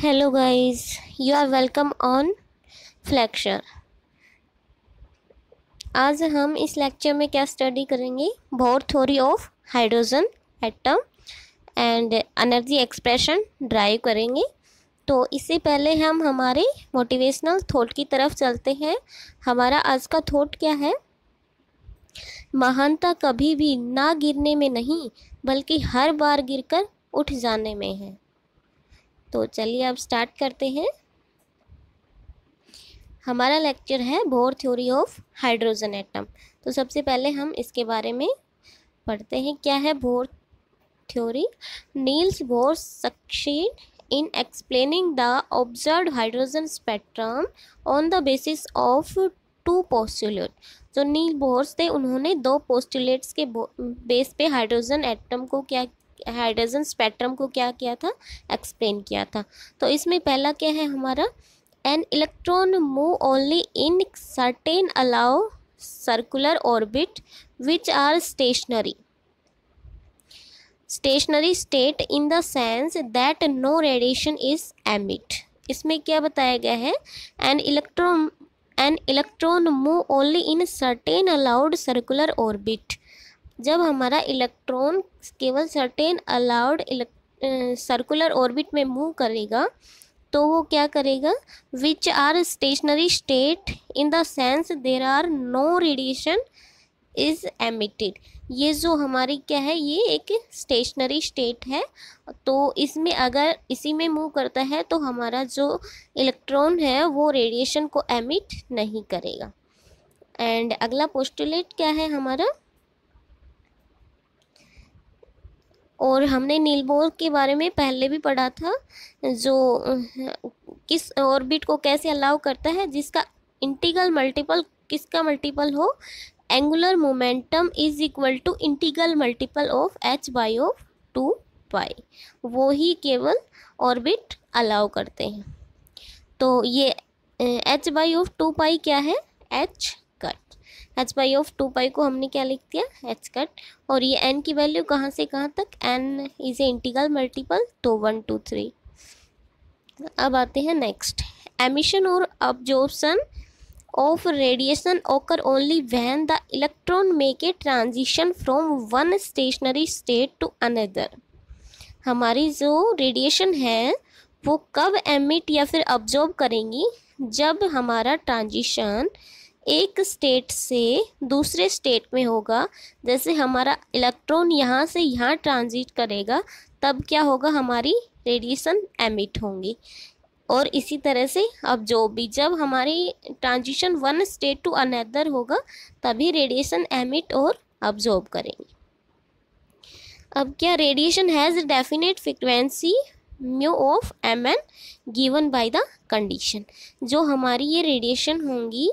hello, guys. You are welcome on फ्लैक्चर आज हम इस लेक्चर में क्या स्टडी करेंगे? Bohr theory of hydrogen atom and energy expression derive करेंगे। तो इससे पहले हम हमारे मोटिवेशनल थॉट की तरफ़ चलते हैं। हमारा आज का थॉट क्या है? महानता कभी भी ना गिरने में नहीं, बल्कि हर बार गिरकर उठ जाने में है। तो चलिए अब स्टार्ट करते हैं। हमारा लेक्चर है Bohr theory of hydrogen atom तो सबसे पहले हम इसके बारे में पढ़ते हैं, क्या है Bohr theory Niels Bohr succeed in explaining the observe hydrogen spectrum on the basis of two postulate जो नील बोर्स थे, उन्होंने दो पोस्टुलेट्स के बेस पे हाइड्रोजन एटम को क्या हाइड्रोजन स्पेक्ट्रम को क्या किया था? एक्सप्लेन किया था। तो इसमें पहला क्या है हमारा? An electron move only in certain allow circular orbit which are stationary stationary state in the sense that no radiation is emit इसमें क्या बताया गया है? An electron an electron move only in certain allowed circular orbit जब हमारा electron केवल certain allowed circular orbit में move करेगा तो वो क्या करेगा? Which are stationary state in the sense there are no radiation is emitted ये जो हमारी क्या है? ये एक स्टेशनरी स्टेट है। तो इसमें अगर इसी में मूव करता है तो हमारा जो इलेक्ट्रॉन है, वो रेडिएशन को एमिट नहीं करेगा। एंड अगला पोस्टुलेट क्या है हमारा? और हमने नीलबोर के बारे में पहले भी पढ़ा था, जो, किस ऑर्बिट को कैसे अलाउ करता है, जिसका इंटीगल मल्टीपल किसका मल्टीपल हो? Angular momentum is equal to integral multiple of H by of two pi वो ही केवल ऑर्बिट अलाउ करते हैं। तो ये H by of two pi क्या है? H H pi of two pi को हमने क्या लिख दिया? एच कट और ये एन की वैल्यू कहाँ से कहाँ तक? N is a integral multiple तो वन टू थ्री अब आते हैं नेक्स्ट एमिशन और absorption of radiation occur only when the electron make a transition from one stationary state to another हमारी जो रेडिएशन है, वो कब एमिट या फिर अब्जॉर्ब करेंगी? जब हमारा ट्रांजिशन एक स्टेट से दूसरे स्टेट में होगा। जैसे हमारा इलेक्ट्रॉन यहाँ से यहाँ ट्रांजिट करेगा, तब क्या होगा? हमारी रेडिएशन एमिट होंगी। और इसी तरह से अब जो भी जब हमारी transition one state to another होगा, तभी रेडिएशन एमिट और अब्जॉर्ब करेंगे। अब क्या radiation has definite frequency mu of M N given by the condition जो हमारी ये रेडिएशन होंगी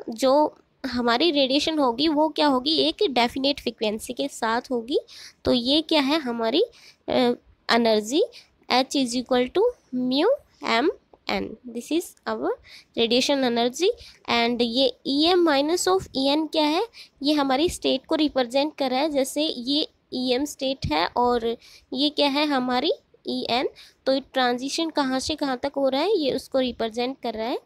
जो हमारी रेडिएशन होगी, वो क्या होगी? एक डेफिनेट फ्रिक्वेंसी के साथ होगी। तो ये क्या है? हमारी energy H is equal to mu M N this is our radiation energy and ये E M minus of E N क्या है? ये हमारी स्टेट को रिप्रेजेंट कर रहा है। जैसे ये ई एम स्टेट है और ये क्या है? हमारी ई एन तो ट्रांजिशन कहाँ से कहाँ तक हो रहा है? ये उसको रिप्रेजेंट कर रहा है।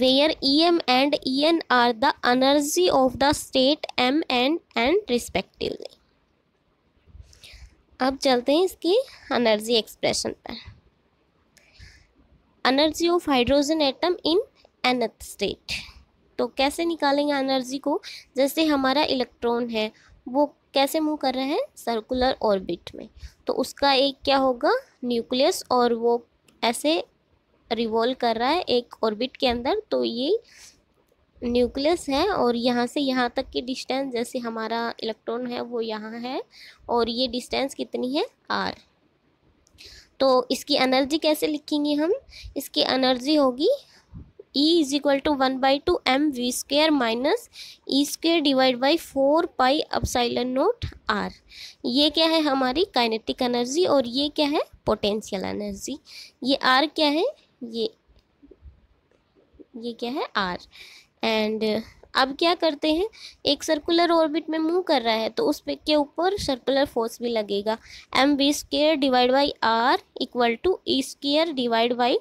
Where em and en are the energy of the state, m and n respectively. अब चलते हैं इसकी एनर्जी एक्सप्रेशन पर। Energy of hydrogen atom in nth state तो कैसे निकालेंगे एनर्जी को? जैसे हमारा इलेक्ट्रॉन है, वो कैसे मूव कर रहा है? सर्कुलर ऑर्बिट में। तो उसका एक क्या होगा? न्यूक्लियस और वो ऐसे रिवॉल्व कर रहा है एक ऑर्बिट के अंदर तो ये न्यूक्लियस है और यहाँ से यहाँ तक की डिस्टेंस जैसे हमारा इलेक्ट्रॉन है वो यहाँ है और ये डिस्टेंस कितनी है? आर तो इसकी एनर्जी कैसे लिखेंगे हम? इसकी एनर्जी होगी E is equal to one by two M V square minus E square divide by four pi epsilon naught R ये क्या है हमारी काइनेटिक एनर्जी और ये क्या है? पोटेंशियल एनर्जी ये आर क्या है? ये ये क्या है? आर एंड अब क्या करते हैं? एक सर्कुलर ऑर्बिट में मूव कर रहा है तो उस पे के ऊपर सर्कुलर फोर्स भी लगेगा। M V square divide by R equal to E square divide by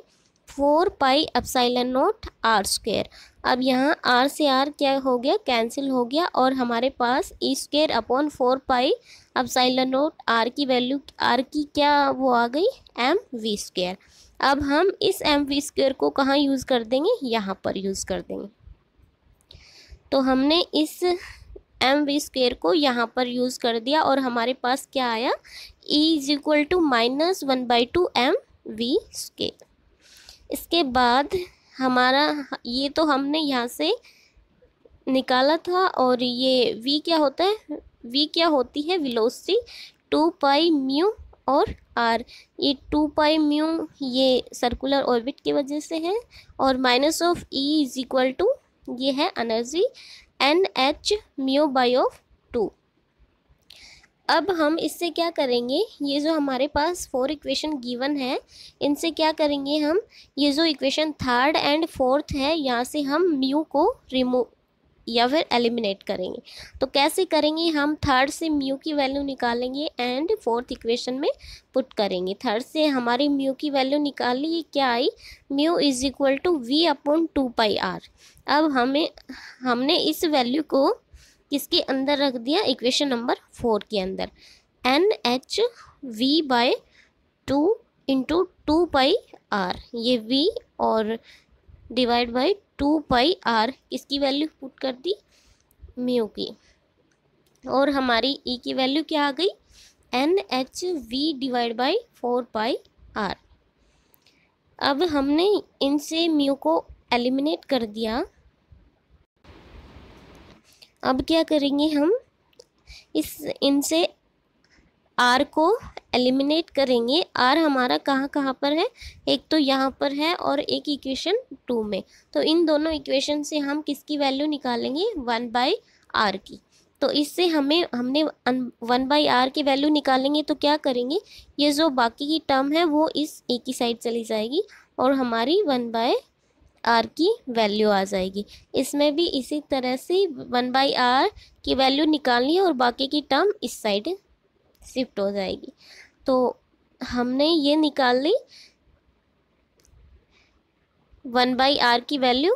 four pi epsilon naught R square अब यहाँ आर से आर क्या हो गया? कैंसिल हो गया और हमारे पास E square upon four pi epsilon naught R की वैल्यू आर की क्या वो आ गई? एम वी स्क्वेयर अब हम इस एम वी स्क्वेयर को कहाँ यूज़ कर देंगे? यहाँ पर यूज़ कर देंगे। तो हमने इस एम वी स्क्वेयर को यहाँ पर यूज़ कर दिया और हमारे पास क्या आया? E is equal to minus one by two M V square इसके बाद हमारा, ये तो हमने यहाँ से निकाला था और ये वी क्या होता है? वी क्या होती है? विलोसिटी टू पाई म्यू और आर, ये टू पाई म्यू, ये सर्कुलर ऑर्बिट की वजह से है, और minus of E is equal to ये है energy N H mu by of two अब हम इससे क्या करेंगे? ये जो हमारे पास फोर इक्वेशन गिवन है, इनसे क्या करेंगे हम? ये जो इक्वेशन थर्ड एंड फोर्थ है, यहाँ से हम म्यू को रिमूव या फिर एलिमिनेट करेंगे। तो कैसे करेंगे? हम थर्ड से म्यू की वैल्यू निकालेंगे एंड फोर्थ इक्वेशन में पुट करेंगे। थर्ड से हमारी म्यू की वैल्यू निकाल ली क्या आई? Mu is equal to V upon two pi R अब हमें, हमने इस वैल्यू को किसके अंदर रख दिया? इक्वेशन नंबर फोर के अंदर। N H V by two into two pi R ये वी और divide by two pi R किसकी वैल्यू पुट कर दी म्यू की। और हमारी ई e की वैल्यू क्या आ गई? N H V divide by four pi R अब हमने इनसे म्यू को एलिमिनेट कर दिया। अब क्या करेंगे हम? इस, इनसे आर को एलिमिनेट करेंगे। आर हमारा कहाँ कहाँ पर है? एक तो यहाँ पर है और एक इक्वेशन टू में। तो इन दोनों इक्वेशन से हम किसकी वैल्यू निकालेंगे? वन बाई आर की। तो इससे हमें, हमने वन बाई आर की वैल्यू निकालेंगे तो क्या करेंगे? ये जो बाकी की टर्म है वो इस एक ही साइड चली जाएगी और हमारी वन बाय आर की वैल्यू आ जाएगी। इसमें भी इसी तरह से वन बाई आर की वैल्यू निकालनी है और बाकी की टर्म इस साइड शिफ्ट हो जाएगी। तो हमने ये निकाल ली। वन बाई आर की वैल्यू,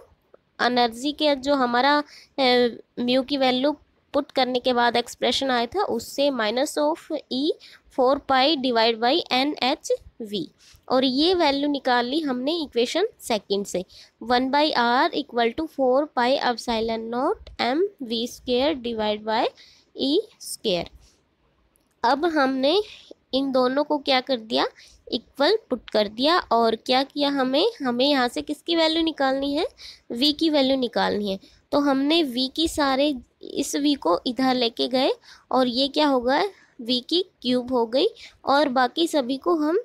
एनर्जी के जो हमारा म्यू की वैल्यू पुट करने के बाद एक्सप्रेशन आया था, उससे minus of E four pi divide by N H V. और ये वैल्यू निकाल ली हमने इक्वेशन सेकंड से। One by R equal to four pi epsilon naught M V square divide by E square अब हमने इन दोनों को क्या कर दिया? इक्वल पुट कर दिया और क्या किया हमें? हमें यहाँ से किसकी वैल्यू निकालनी है? वी की वैल्यू निकालनी है। तो हमने वी की सारे, इस वी को इधर लेके गए और ये क्या होगा वी की क्यूब हो गई और बाकी सभी को हम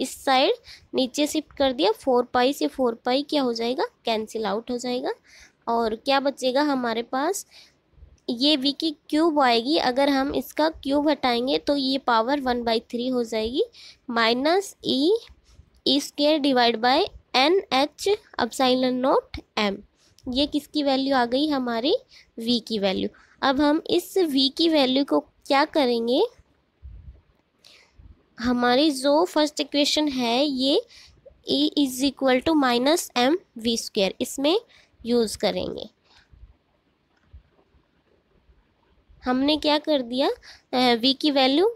इस साइड नीचे शिफ्ट कर दिया। फोर पाई से फोर पाई क्या हो जाएगा? कैंसिल आउट हो जाएगा। और क्या बचेगा हमारे पास? ये वी की क्यूब आएगी। अगर हम इसका क्यूब हटाएँगे तो ये पावर वन बाई थ्री हो जाएगी। Minus e e square divide by n h epsilon nought m ये किसकी वैल्यू आ गई? हमारी वी की वैल्यू अब हम इस वी की वैल्यू को क्या करेंगे? हमारी जो फ़र्स्ट इक्वेशन है, ये e is equal to minus m v square इसमें यूज़ करेंगे। हमने क्या कर दिया? वी की वैल्यू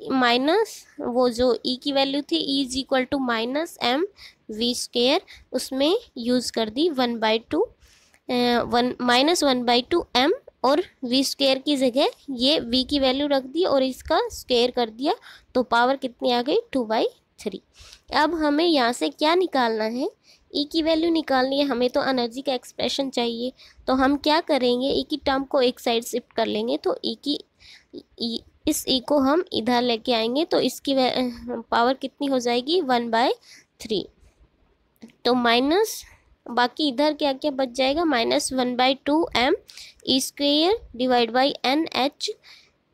माइनस वो जो ई e की वैल्यू थी e is equal to minus m v square उसमें यूज़ कर दी one by two one minus one by two m और वी स्क्वेयर की जगह ये वी की वैल्यू रख दी और इसका स्क्वेयर कर दिया तो पावर कितनी आ गई? टू बाई थ्री अब हमें यहाँ से क्या निकालना है? ई e की वैल्यू निकालनी है, हमें तो एनर्जी का एक्सप्रेशन चाहिए। तो हम क्या करेंगे? ई e की टर्म को एक साइड शिफ्ट कर लेंगे तो ई e की इस ई को हम इधर लेके आएँगे तो इसकी पावर कितनी हो जाएगी? वन बाय थ्री तो माइनस बाकी इधर क्या क्या बच जाएगा? Minus one by two m e square divide by n h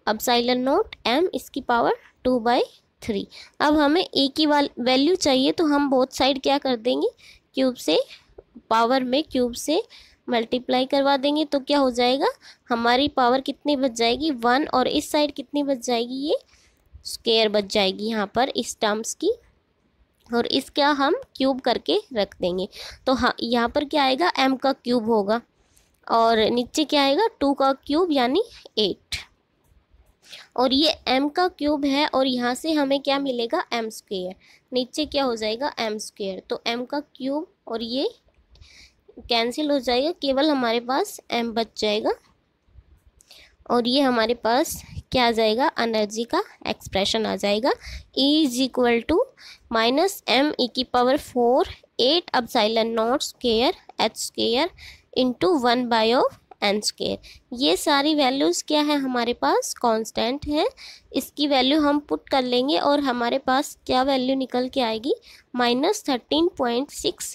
epsilon nought m इसकी पावर टू बाई थ्री अब हमें ए की वैल्यू चाहिए तो हम बोथ साइड क्या कर देंगे? क्यूब से पावर में क्यूब से मल्टीप्लाई करवा देंगे तो क्या हो जाएगा? हमारी पावर कितनी बच जाएगी? वन और इस साइड कितनी बच जाएगी? ये स्केयर बच जाएगी यहाँ पर इस टर्म्स की। और इसका हम क्यूब करके रख देंगे। तो हाँ यहाँ पर क्या आएगा? एम का क्यूब होगा। और नीचे क्या आएगा? टू का क्यूब यानी एट और ये m का क्यूब है और यहाँ से हमें क्या मिलेगा एम स्क्वेयर नीचे क्या हो जाएगा एम स्क्वेयर तो m का क्यूब और ये कैंसिल हो जाएगा, केवल हमारे पास m बच जाएगा। और ये हमारे पास क्या आ जाएगा? एनर्जी का एक्सप्रेशन आ जाएगा। E is equal to minus m e की power four eight epsilon nought square h square into one by of n square ये सारी वैल्यूज़ क्या है हमारे पास? कांस्टेंट है। इसकी वैल्यू हम पुट कर लेंगे और हमारे पास क्या वैल्यू निकल के आएगी? Minus thirteen point six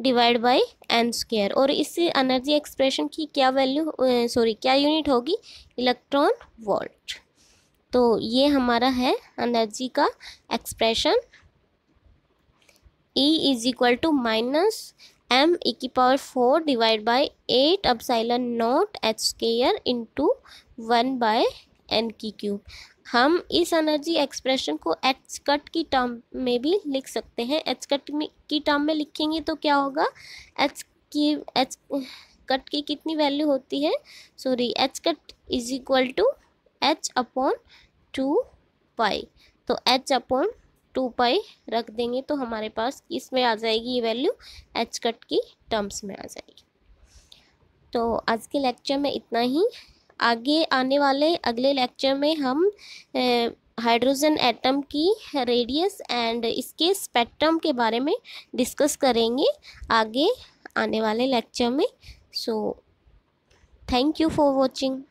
divide by n square और इस एनर्जी एक्सप्रेशन की क्या वैल्यू सॉरी क्या यूनिट होगी? इलेक्ट्रॉन वोल्ट तो ये हमारा है एनर्जी का expression E is equal to minus m e की power four divide by eight epsilon nought h square into one by n की क्यूब हम इस एनर्जी एक्सप्रेशन को एच कट की टर्म में भी लिख सकते हैं। एच कट की टर्म में लिखेंगे तो क्या होगा? एच की एच कट की कितनी वैल्यू होती है? Sorry h cut is equal to h upon two pi तो एच अपॉन टू पाई रख देंगे तो हमारे पास इसमें आ जाएगी ये वैल्यू एच कट की टर्म्स में आ जाएगी। तो आज के लेक्चर में इतना ही। आगे आने वाले अगले लेक्चर में हम हाइड्रोजन एटम की रेडियस एंड इसके स्पेक्ट्रम के बारे में डिस्कस करेंगे आगे आने वाले लेक्चर में। So, thank you for watching.